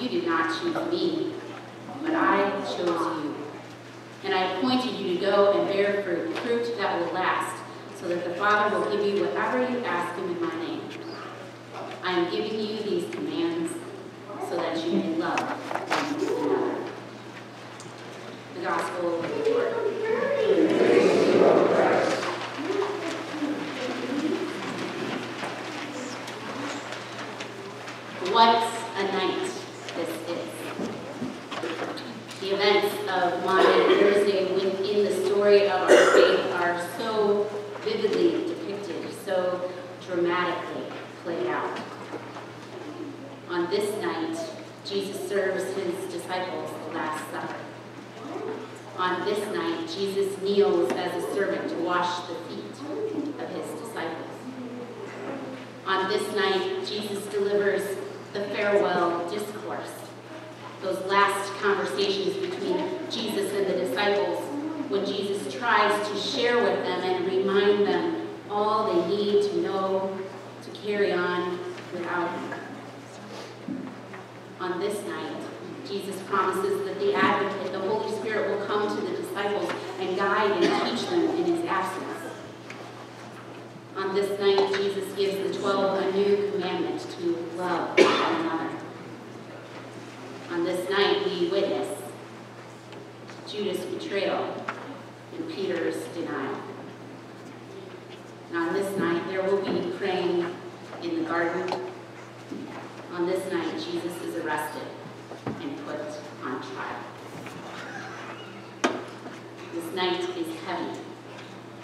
You did not choose me, but I chose you. And I appointed you to go and bear fruit, fruit that will last, so that the Father will give you whatever you ask him in my name. I am giving you these commands so that you may love one another. The Gospel of the Lord. What a night this is. The events of Maundy Thursday within the story of our faith are so vividly depicted, so dramatically played out. On this night, Jesus serves his disciples the Last Supper. On this night, Jesus kneels as a servant to wash the feet of his disciples. On this night, Jesus delivers the farewell discourse, those last conversations between Jesus and the disciples when Jesus tries to share with them and remind them all they need to know to carry on without him. On this night, Jesus promises that the advocate, the Holy Spirit, will come to the disciples and guide and teach them in his absence. This night, Jesus gives the twelve a new commandment to love one another. On this night, we witness Judas' betrayal and Peter's denial. And on this night, there will be praying in the garden. On this night, Jesus is arrested and put on trial. This night is heavy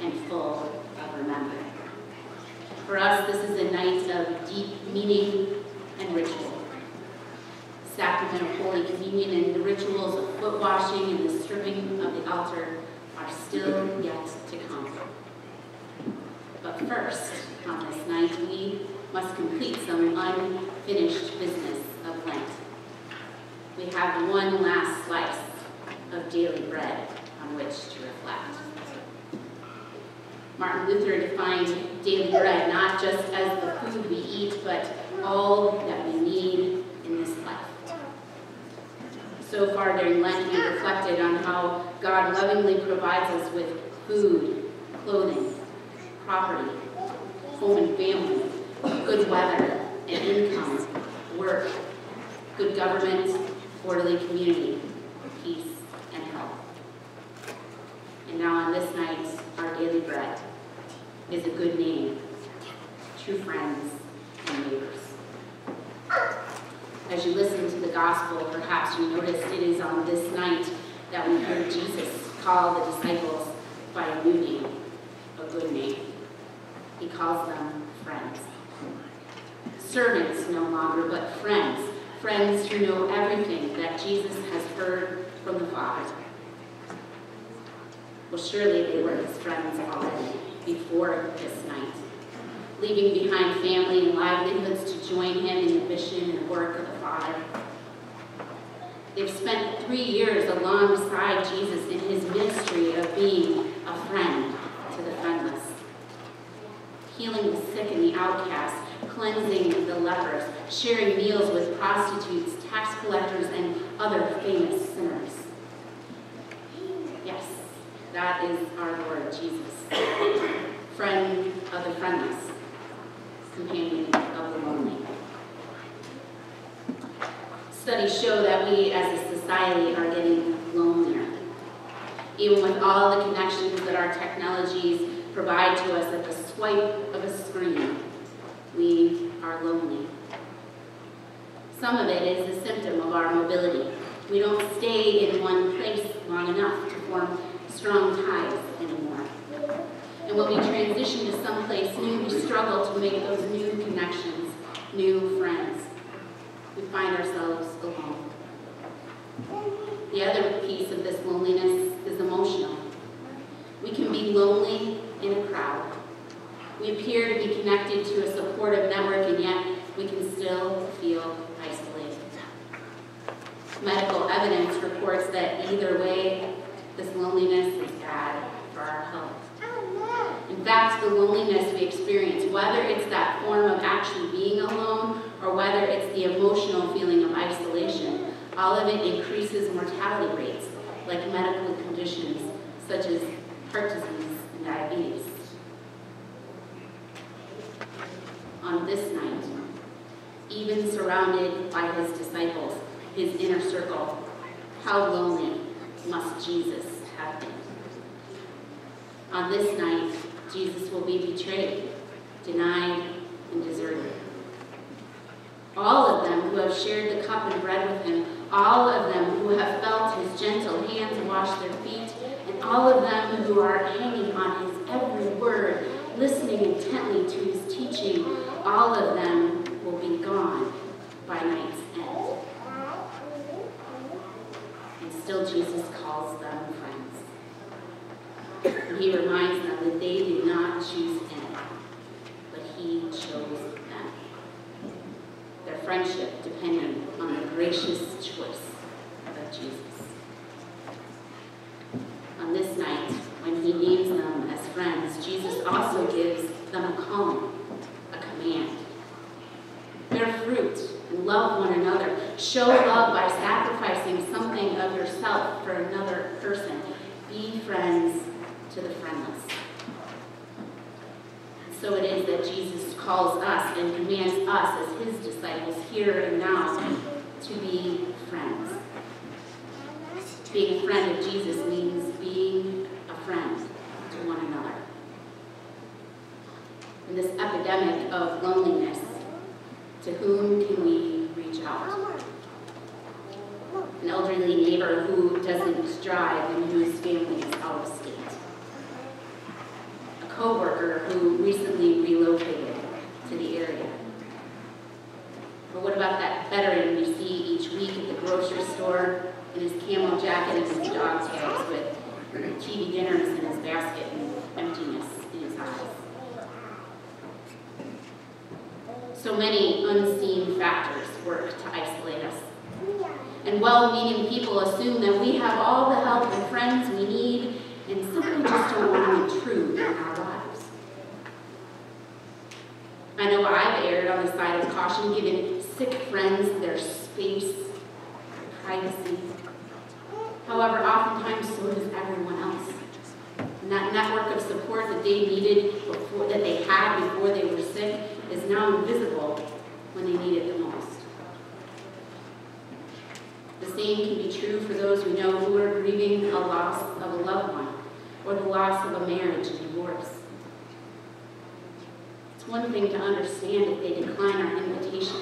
and full of remembering. For us, this is a night of deep meaning and ritual. The sacrament of Holy Communion and the rituals of foot washing and the stripping of the altar are still yet to come. But first, on this night, we must complete some unfinished business of Lent. We have one last slice of daily bread on which to reflect. Martin Luther defined daily bread not just as the food we eat, but all that we need in this life. So far during Lent, we reflected on how God lovingly provides us with food, clothing, property, home and family, good weather and income, work, good government, orderly community, peace, and health. And now on this night, our daily bread is a good name, true friends, and neighbors. As you listen to the gospel, perhaps you noticed it is on this night that we heard Jesus call the disciples by a new name, a good name. He calls them friends. Servants no longer, but friends. Friends who know everything that Jesus has heard from the Father. Well, surely they were his friends already before this night, leaving behind family and livelihoods to join him in the mission and work of the Father. They've spent three years alongside Jesus in his ministry of being a friend to the friendless, healing the sick and the outcast, cleansing the lepers, sharing meals with prostitutes, tax collectors, and other famous sinners. That is our Lord Jesus, friend of the friendless, companion of the lonely. Studies show that we as a society are getting lonelier. Even with all the connections that our technologies provide to us at the swipe of a screen, we are lonely. Some of it is a symptom of our mobility. We don't stay in one place long enough to form strong ties anymore. And when we transition to someplace new, we struggle to make those new connections, new friends. We find ourselves alone. The other piece of this loneliness is emotional. We can be lonely in a crowd. We appear to be connected to a supportive network, and yet we can still feel isolated. Medical evidence reports that either way, this loneliness is bad for our health. In fact, the loneliness we experience, whether it's that form of actually being alone or whether it's the emotional feeling of isolation, All of it increases mortality rates, like medical conditions such as heart disease and diabetes. On this night, even surrounded by his disciples, his inner circle, how lonely must Jesus have been? On this night, Jesus will be betrayed, denied, and deserted. All of them who have shared the cup and bread with him, all of them who have felt his gentle hands wash their feet, and all of them who are hanging on his every word, listening intently to his teaching, all of them will be gone by night's end. Still Jesus calls them friends. He reminds them that they did not choose him, but he chose them. Their friendship depended on the gracious choice of Jesus. On this night, when he names them as friends, Jesus also gives them a calling, a command. Bear fruit and love one another. Show love by sacrificing something of yourself for another person. Be friends to the friendless. So it is that Jesus calls us and commands us as his disciples here and now to be friends. Being a friend of Jesus means being a friend to one another. In this epidemic of loneliness, to whom can we reach out? An elderly neighbor who doesn't drive and whose family is out of coworker who recently relocated to the area. Or what about that veteran you see each week at the grocery store in his camo jacket and his dog tags with TV dinners in his basket and emptiness in his eyes? So many unseen factors work to isolate us. And well-meaning people assume that we have all the help and friends we need and simply just don't want to intrude in our lives. I know I've erred on the side of caution, giving sick friends their space, privacy. However, oftentimes so does everyone else. And that network of support that they needed before, that they had before they were sick, is now invisible when they need it the most. The same can be true for those we know who are grieving a loss of a loved one or the loss of a marriage and divorce. One thing to understand if they decline our invitation,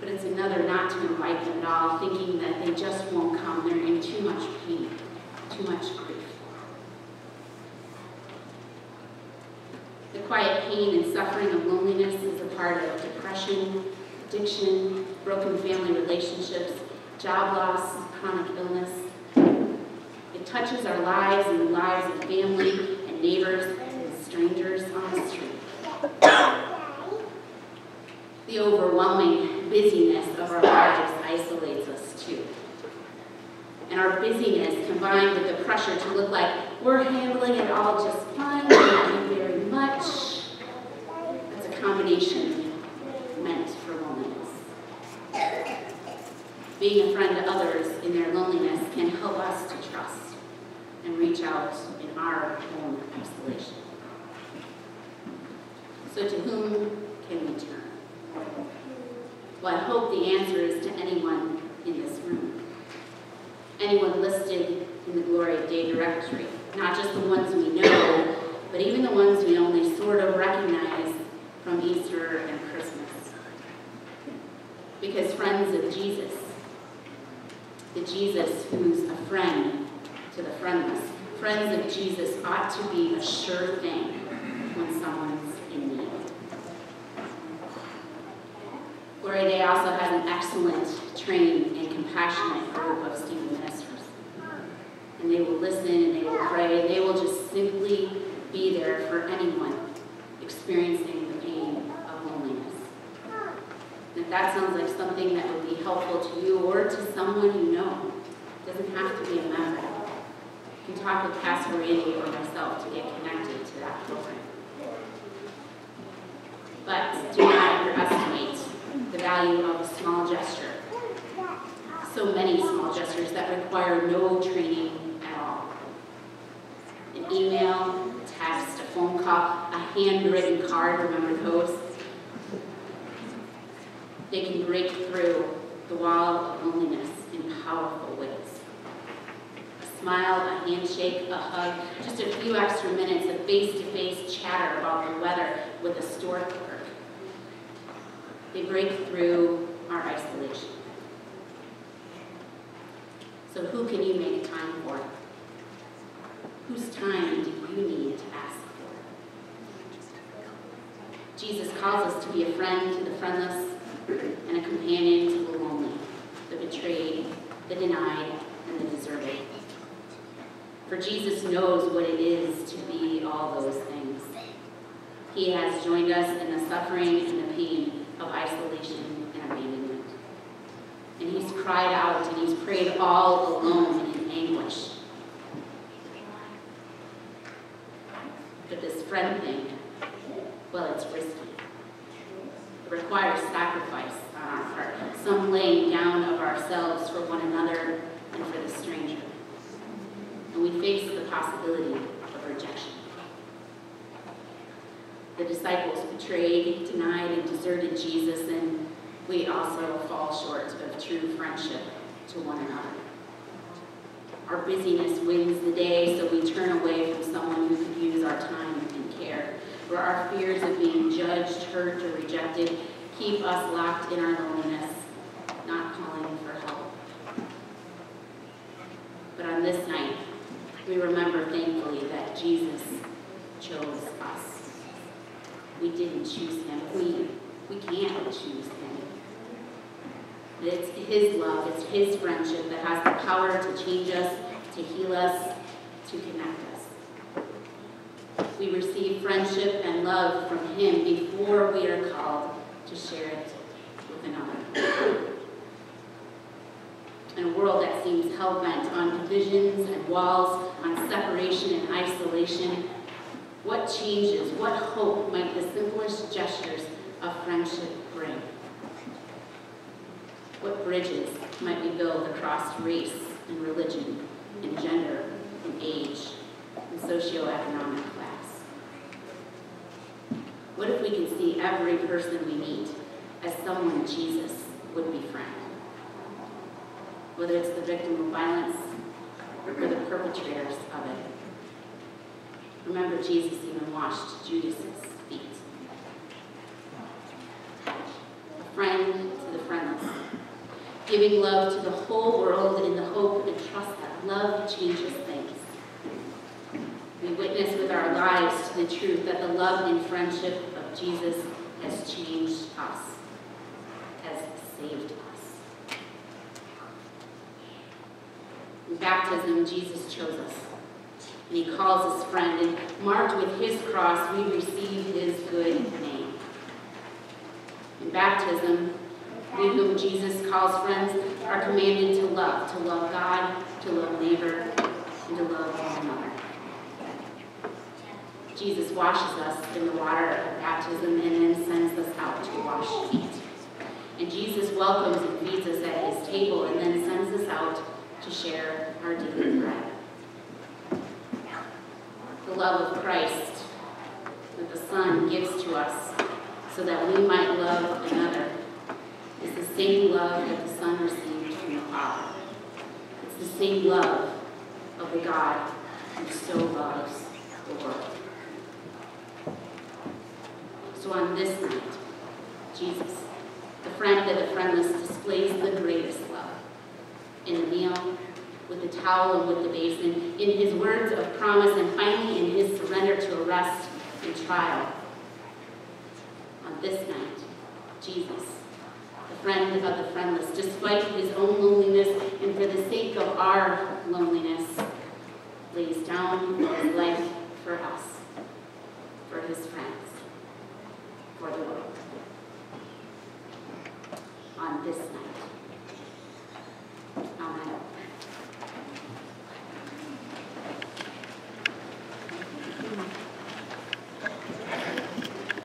but it's another not to invite them at all, thinking that they just won't come. They're in too much pain, too much grief. The quiet pain and suffering of loneliness is a part of depression, addiction, broken family relationships, job loss, chronic illness. It touches our lives and the lives of family and neighbors and strangers on the overwhelming busyness of our lives isolates us too. And our busyness combined with the pressure to look like we're handling it all just fine, very much. That's a combination meant for loneliness. Being a friend to others in their loneliness can help us to trust and reach out in our own isolation. So to whom can we turn? Well, I hope the answer is to anyone in this room. Anyone listed in the Gloria Dei directory. Not just the ones we know, but even the ones we only sort of recognize from Easter and Christmas. Because friends of Jesus, the Jesus who's a friend to the friendless, friends of Jesus ought to be a sure thing when someone's in need. Gloria Dei also has an excellent, trained, and compassionate group of Stephen ministers. And they will listen and they will pray and they will just simply be there for anyone experiencing the pain of loneliness. And if that sounds like something that would be helpful to you or to someone you know, it doesn't have to be a member. You can talk with Pastor Randy or myself to get connected to that program. But do not underestimate the value of a small gesture. so many small gestures that require no training at all. An email, a text, a phone call, a handwritten card, remember those? They can break through the wall of loneliness in powerful ways. A smile, a handshake, a hug, just a few extra minutes of face-to-face chatter about the weather with a store clerk. They break through our isolation. So who can you make time for? Whose time do you need to ask for? Jesus calls us to be a friend to the friendless and a companion to the lonely, the betrayed, the denied, and the deserving. For Jesus knows what it is to be all those things. He has joined us in the suffering and the pain of isolation and abandonment. And he's cried out and he's prayed all alone in anguish. But this friend thing, well, it's risky. It requires sacrifice on our part, some laying down of ourselves for one another and for the stranger. And we face the possibility of rejection. The disciples betrayed, denied, and deserted Jesus, and we also fall short of true friendship to one another. Our busyness wins the day, so we turn away from someone who could use our time. Where our fears of being judged, hurt, or rejected keep us locked in our loneliness, not calling for help. But on this night, we remember thankfully that Jesus chose us. We didn't choose him. We, we can't choose him. It's his love, it's his friendship that has the power to change us, to heal us, to connect us. We receive friendship and love from him before we are called to share it with another. In a world that seems hell-bent on divisions and walls, on separation and isolation, what changes, what hope might the simplest gestures of friendship bring? What bridges might we build across race and religion and gender and age and socioeconomic class? What if we can see every person we meet as someone Jesus would befriend? Whether it's the victim of violence or the perpetrators of it. Remember, Jesus even washed Judas's feet. A friend to the friendless giving love to the whole world in the hope and trust that love changes things. We witness with our lives to the truth that the love and friendship Jesus has changed us, has saved us. In baptism, Jesus chose us, and he calls us friend, and marked with his cross, we receive his good name. In baptism, we whom Jesus calls friends are commanded to love, to love God, to love neighbor, and to love one another. Jesus washes us in the water of baptism and then sends us out to wash feet. And Jesus welcomes and feeds us at his table and then sends us out to share our daily bread. The love of Christ that the Son gives to us so that we might love another is the same love that the Son received from the Father. It's the same love of the God who so loves the world. So on this night, Jesus, the friend of the friendless, displays the greatest love in the meal, with the towel and with the basin, in his words of promise, and finally in his surrender to arrest and trial. On this night, Jesus, the friend of the friendless, despite his own loneliness and for the sake of our loneliness, lays down his life